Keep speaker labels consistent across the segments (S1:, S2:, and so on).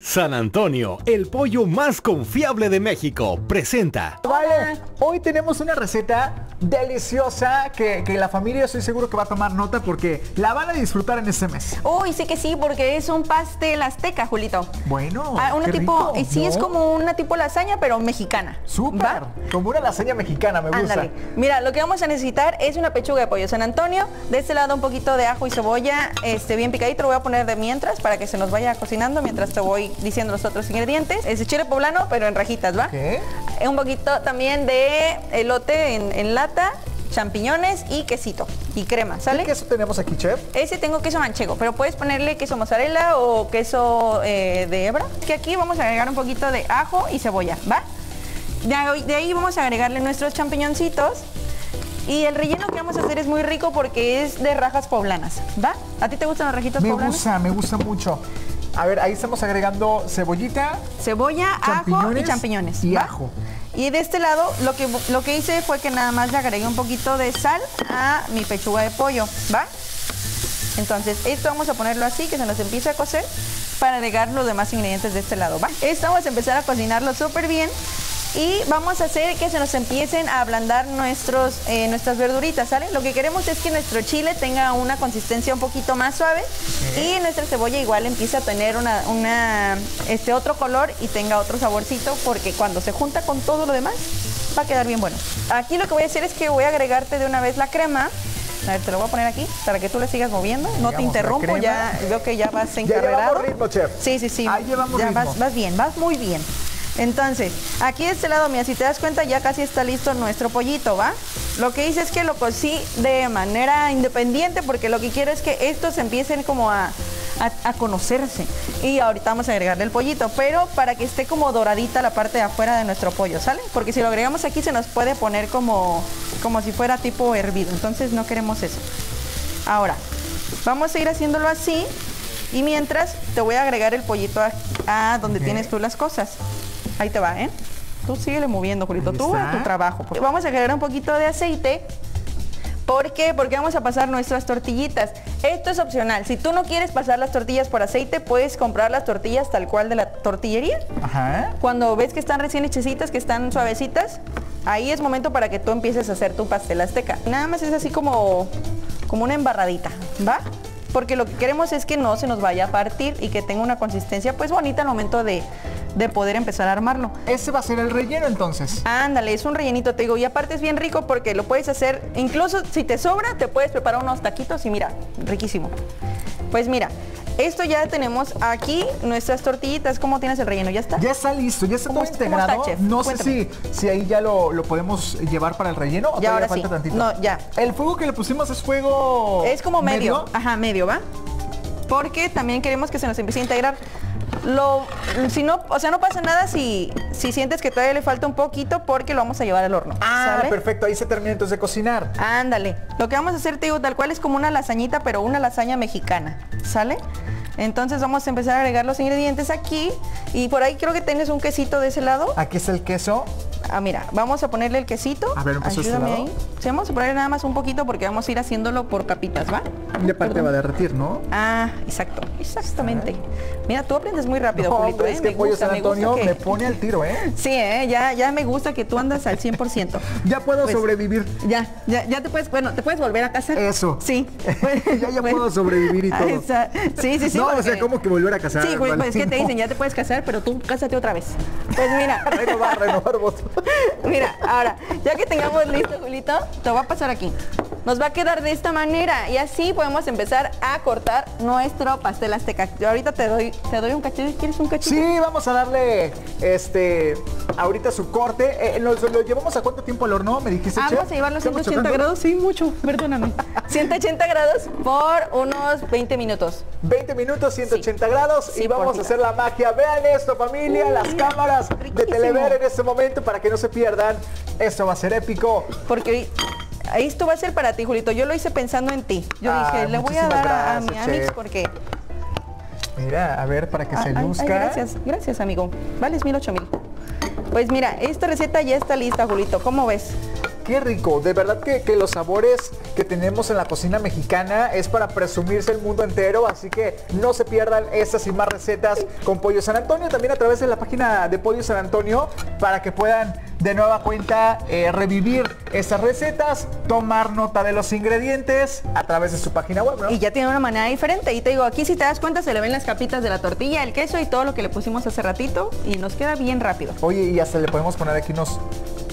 S1: San Antonio, el pollo más confiable de México, presenta.
S2: Vale, hoy tenemos una receta deliciosa que, que, la familia estoy seguro que va a tomar nota porque la van a disfrutar en este mes.
S3: Uy, sí que sí, porque es un pastel azteca, Julito.
S2: Bueno,
S3: ah, una
S2: qué
S3: tipo,
S2: rico,
S3: sí
S2: ¿no?
S3: es como una tipo lasaña, pero mexicana.
S2: Súper,
S3: ¿Va?
S2: como una lasaña mexicana, me gusta.
S3: Ándale. Mira, lo que vamos a necesitar es una pechuga de pollo San Antonio. De este lado un poquito de ajo y cebolla, este bien picadito. Lo voy a poner de mientras para que se nos vaya cocinando mientras te voy diciendo los otros ingredientes. Es chile poblano, pero en rajitas, ¿va?
S2: ¿Qué?
S3: Un poquito también de elote en, en lata, champiñones y quesito y crema, ¿sale?
S2: ¿Qué queso tenemos aquí, chef?
S3: Ese tengo queso manchego, pero puedes ponerle queso mozzarella o queso eh, de hebra. Que aquí vamos a agregar un poquito de ajo y cebolla, ¿va? De ahí, de ahí vamos a agregarle nuestros champiñoncitos. Y el relleno que vamos a hacer es muy rico porque es de rajas poblanas, ¿va? ¿A ti te gustan los rajitos
S2: Me
S3: poblanos?
S2: gusta, me gusta mucho. A ver, ahí estamos agregando cebollita.
S3: Cebolla, ajo y
S2: Champiñones y
S3: ¿va?
S2: ajo.
S3: Y de este lado lo que, lo que hice fue que nada más le agregué un poquito de sal a mi pechuga de pollo, ¿va? Entonces, esto vamos a ponerlo así, que se nos empiece a cocer para agregar los demás ingredientes de este lado, ¿va? Esto vamos a empezar a cocinarlo súper bien y vamos a hacer que se nos empiecen a ablandar nuestros, eh, nuestras verduritas, ¿sale? Lo que queremos es que nuestro chile tenga una consistencia un poquito más suave y nuestra cebolla igual empiece a tener una, una, este otro color y tenga otro saborcito porque cuando se junta con todo lo demás va a quedar bien bueno. Aquí lo que voy a hacer es que voy a agregarte de una vez la crema. A ver, te lo voy a poner aquí para que tú le sigas moviendo. No te interrumpo, ya veo que ya vas
S2: Ya
S3: encarrerado.
S2: llevamos ritmo, chef.
S3: Sí, sí, sí.
S2: Ahí llevamos
S3: ya
S2: ritmo.
S3: vas, vas bien, vas muy bien. Entonces, aquí de este lado, mira, si te das cuenta, ya casi está listo nuestro pollito, ¿va? Lo que hice es que lo cocí de manera independiente porque lo que quiero es que estos empiecen como a, a- a conocerse. Y ahorita vamos a agregarle el pollito, pero para que esté como doradita la parte de afuera de nuestro pollo, ¿sale? Porque si lo agregamos aquí se nos puede poner como, como si fuera tipo hervido, entonces no queremos eso. Ahora, vamos a ir haciéndolo así y mientras te voy a agregar el pollito a, a donde tienes tú las cosas. Ahí te va, ¿eh? Tú síguele moviendo, Julito, tú a tu trabajo. Vamos a agregar un poquito de aceite. ¿Por qué? Porque vamos a pasar nuestras tortillitas. Esto es opcional. Si tú no quieres pasar las tortillas por aceite, puedes comprar las tortillas tal cual de la tortillería.
S2: Ajá.
S3: Cuando ves que están recién hechecitas, que están suavecitas, ahí es momento para que tú empieces a hacer tu pastel azteca. Nada más es así como, como una embarradita, ¿va? Porque lo que queremos es que no se nos vaya a partir y que tenga una consistencia pues bonita al momento de, de poder empezar a armarlo.
S2: Ese va a ser el relleno entonces.
S3: Ándale, es un rellenito, te digo, y aparte es bien rico porque lo puedes hacer, incluso si te sobra, te puedes preparar unos taquitos y mira, riquísimo. Pues mira, esto ya tenemos aquí nuestras tortillitas, ¿cómo tienes el relleno? ¿Ya está?
S2: Ya está listo, ya está
S3: ¿Cómo
S2: todo
S3: está- cómo
S2: integrado.
S3: está, chef?
S2: no
S3: Cuéntame.
S2: sé si, si ahí ya lo, lo podemos llevar para el relleno o
S3: Ya, ahora
S2: falta
S3: sí.
S2: tantito.
S3: No, ya.
S2: El fuego que le pusimos es fuego
S3: Es como medio. Ajá, medio, ¿va? Porque también queremos que se nos empiece a integrar. Lo, si no, o sea, no pasa nada si, si sientes que todavía le falta un poquito porque lo vamos a llevar al horno.
S2: Ah, perfecto, ahí se termina entonces de cocinar.
S3: Ándale. Lo que vamos a hacer, te digo, tal cual es como una lasañita, pero una lasaña mexicana. ¿Sale? Entonces vamos a empezar a agregar los ingredientes aquí. Y por ahí creo que tienes un quesito de ese lado.
S2: Aquí está el queso.
S3: Ah, mira, vamos a ponerle el quesito.
S2: A ver, ¿empezó este
S3: Ayúdame
S2: lado?
S3: ahí. Sí, vamos a poner nada más un poquito porque vamos a ir haciéndolo por capitas, ¿va?
S2: Y aparte va a derretir, ¿no?
S3: Ah, exacto, exactamente. Mira, tú aprendes muy rápido,
S2: No,
S3: Julito, ¿eh?
S2: es que
S3: Me
S2: Pollo
S3: gusta,
S2: San
S3: me
S2: Antonio
S3: que-
S2: me pone al tiro, ¿eh?
S3: Sí, ¿eh? Ya, ya me gusta que tú andas al 100%.
S2: Ya puedo
S3: Pues,
S2: sobrevivir.
S3: Ya, ya, ya te puedes, bueno, te puedes volver a casar.
S2: Eso.
S3: Sí.
S2: Ya- ya puedo sobrevivir y
S3: Ah,
S2: todo.
S3: esa- Sí, sí, sí.
S2: no, o
S3: porque-
S2: sea, ¿cómo que volver a casar?
S3: Sí, güey, pues es que te dicen, ya te puedes casar, pero tú cásate otra vez. Pues mira,
S2: Renovar, renovar voto.
S3: Mira, ahora, ya que tengamos listo, Julito, te voy a pasar aquí. Nos va a quedar de esta manera y así podemos empezar a cortar nuestro pastel azteca. Yo ahorita te doy, te doy un cachito. ¿Quieres un cachito?
S2: Sí, vamos a darle este ahorita su corte. Eh, ¿nos- ¿Lo llevamos a cuánto tiempo al horno? Me dijiste,
S3: Ah,
S2: chef?
S3: vamos a llevarlo a
S2: ¿Estamos
S3: 180
S2: chocando?
S3: grados. Sí, mucho, perdóname. 180 grados por unos 20 minutos.
S2: 20 minutos, 180 grados
S3: Sí,
S2: y vamos a hacer la magia. Vean esto, familia, las cámaras de. Telever en este momento para que no se pierdan. Esto va a ser épico.
S3: Porque hoy- esto va a ser para ti, Julito. Yo lo hice pensando en ti. Yo
S2: Ah,
S3: dije, le voy a dar a- a, mi Amix porque...
S2: Mira, a ver, para que
S3: Ay,
S2: se
S3: ay, ay,
S2: luzca.
S3: gracias, gracias, amigo. Vales mil, ocho mil. Pues mira, esta receta ya está lista, Julito. ¿Cómo ves?
S2: qué rico. De verdad que, que los sabores que tenemos en la cocina mexicana es para presumirse el mundo entero. Así que no se pierdan estas y más recetas con Pollo San Antonio. También a través de la página de Pollo San Antonio para que puedan de nueva cuenta eh, revivir estas recetas, tomar nota de los ingredientes a través de su página web. ¿no?
S3: Y ya tiene una manera diferente. Y te digo, aquí si te das cuenta se le ven las capitas de la tortilla, el queso y todo lo que le pusimos hace ratito y nos queda bien rápido.
S2: Oye, y hasta le podemos poner aquí unos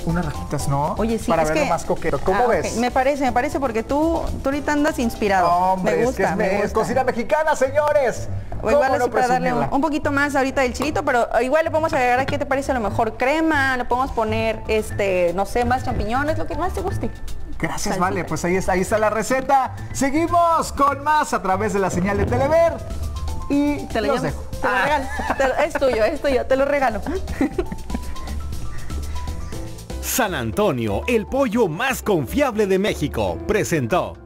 S2: unas rajitas, ¿no?
S3: Oye, sí,
S2: Para
S3: es
S2: verlo
S3: que-
S2: más coqueto. ¿Cómo
S3: Ah,
S2: ves?
S3: Me parece, me parece porque tú, tú ahorita andas inspirado.
S2: Hombre,
S3: me
S2: es
S3: gusta,
S2: que es,
S3: me
S2: es
S3: gusta.
S2: cocina mexicana, señores.
S3: O
S2: ¿Cómo
S3: igual
S2: no
S3: así para darle un, poquito más ahorita del chilito, pero igual le podemos agregar, ¿qué te parece? A lo mejor crema, le podemos poner, este, no sé, más champiñones, lo que más te guste.
S2: Gracias,
S3: Salsita.
S2: vale. Pues ahí está, ahí está la receta. Seguimos con más a través de la señal de Telever. Y
S3: Te lo,
S2: dejo.
S3: te lo
S2: Ah.
S3: regalo. Te es tuyo, es tuyo, te lo regalo.
S1: San Antonio, el pollo más confiable de México, presentó.